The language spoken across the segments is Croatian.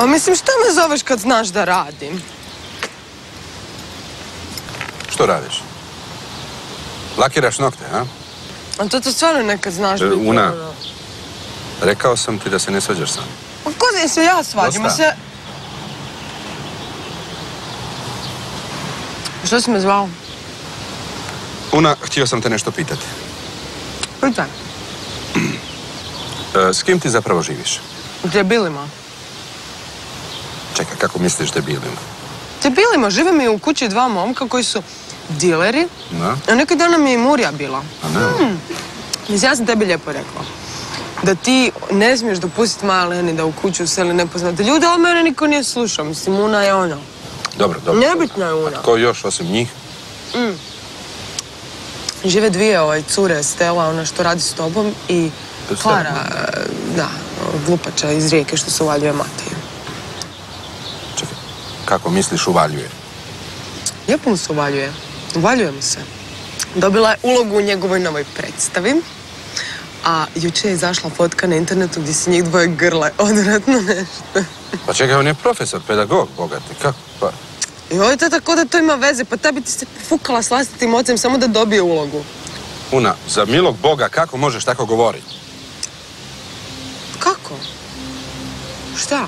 Pa mislim, što me zoveš kad znaš da radim? Što radiš? Lakiraš nokte, a? A to to stvarno nekad znaš E, biti Una. Rekao sam ti da se ne svađaš sa mnom. Pa ko se ja svađamo Dosta. se... Što si me zvao? Una, htio sam te nešto pitati. Pitaj. E, s kim ti zapravo živiš? U debilima. Čekaj, kako misliš debilima? Debilima, žive mi u kući dva momka koji su dileri, Da? a neki dana mi je i Murija bila. A ne? Mislim, ja sam tebi lijepo rekla. Da ti ne smiješ dopustiti Leni da u kuću useli nepoznate ljude, ali mene niko nije slušao. Mislim, Una je ona. Dobro, dobro. Nebitna je Una. Ko još osim njih? Žive dvije ovaj, cure, Stella, ona što radi s tobom, i? Klara, e, da, glupača iz rijeke što se uvaljuje Mateju. Kako misliš uvaljuje? Lijepo mu se uvaljuje. Uvaljuje mu se. Dobila je ulogu u njegovoj novoj predstavi. A juče je izašla fotka na internetu gdje se njih dvoje grle. Odvratno nešto. Pa čekaj, on je profesor, pedagog, bogati. Kako? Pa, Joj, to tako da to ima veze. Pa ta bi ti se fukala s vlastitim ocem samo da dobije ulogu. Una, za milog Boga, kako možeš tako govoriti? Kako? Šta?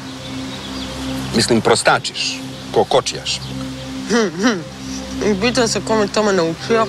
Mislim, prostačiš, ko kočijaš. I pitam se kome tome naučio.